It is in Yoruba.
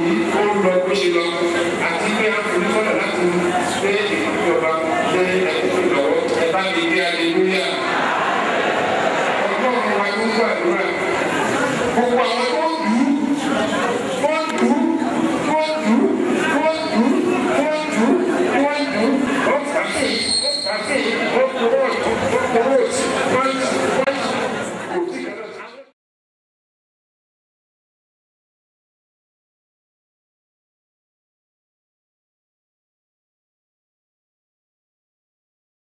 yìí ó ń lọ bó ṣe lọ àti pé àforífọ́nà láti gbé ìjọba gbé ẹ̀kọ́ ìlọ́wọ́ ẹ bá lè gbé aleluya. ọgbọ́n wa ló ń